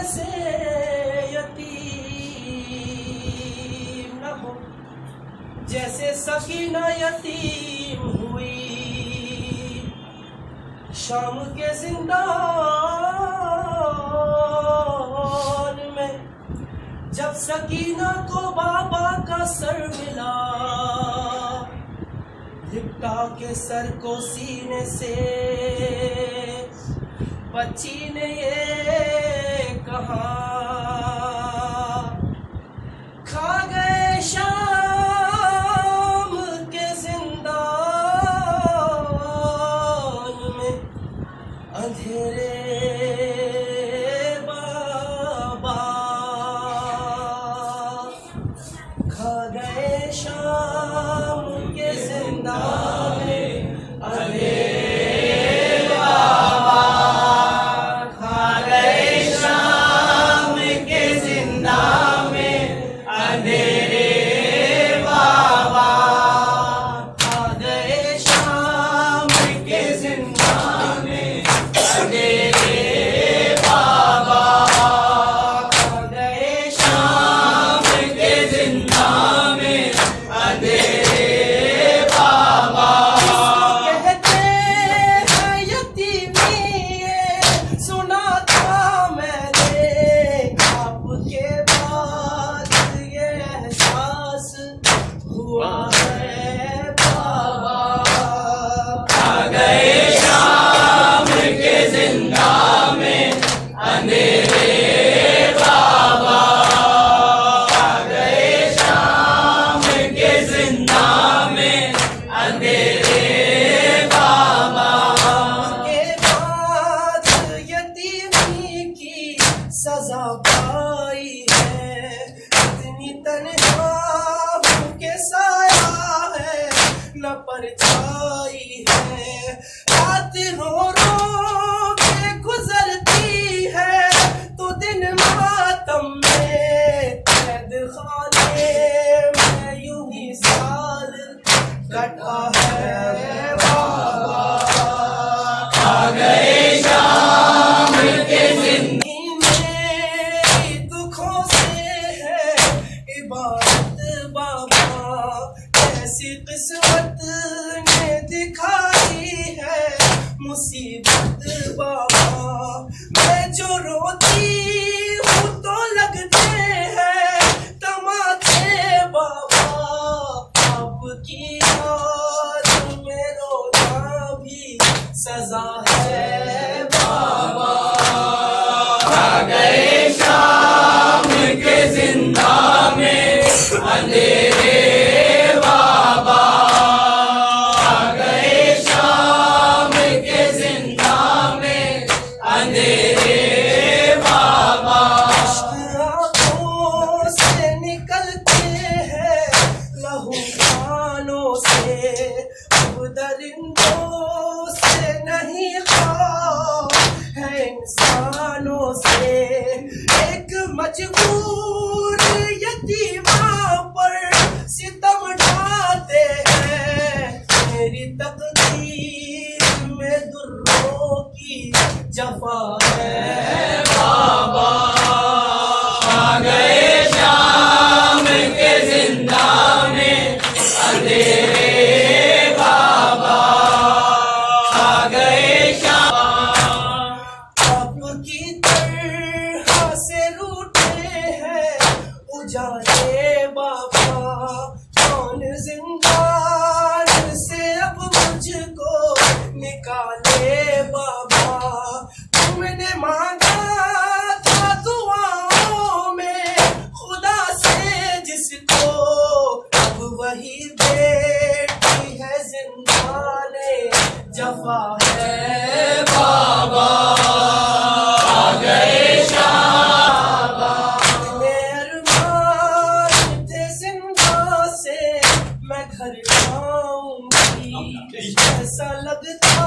جیسے یتیم نہ ہو جیسے سکینہ یتیم ہوئی شام کے زندان میں جب سکینہ کو بابا کا سر ملا لپٹا کے سر کو سینے سے بچی نے یہ کہا۔ کھا گئے شام کے زندان میں۔ اندھیرے بابا۔ کھا گئے شام کے زندان پرچھائی ہے، رات رو رو کے گزرتی ہے۔ تو دن ماتم میں قید خانے میں یوں ہی سال کٹا ہے۔ بابا آ گئے شام کے زندگی میری دکھوں سے ہے، عبادت بابا کیسی قسمت دکھائی ہے مصیبت بابا میں جو رو مجبور یتیمہ پر ستم ڈھاتے ہیں میری تقدیر میں دروں کی جفا زندان سے اب مجھ کو نکالے بابا، تم نے مانگا تھا دعاؤں میں خدا سے، جس کو اب وہی بیٹی ہے زندان جفا ہے۔ ایسا لگتا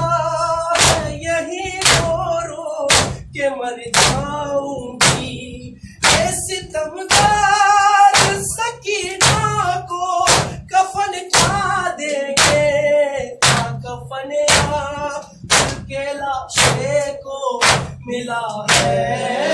ہے یہی رو رو کہ مر جاؤں گی۔ اے ستمگار سکینہ کو کفن کیا دیں گے۔ کفن آپ کے لاشے کو ملا ہے۔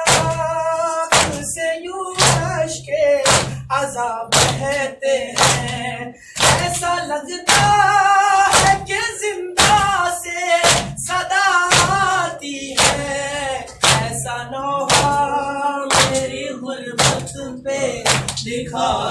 لگتا ہے کہ زندہ سے صدا آتی ہے ایسا نہ میری غربت پہ دکھا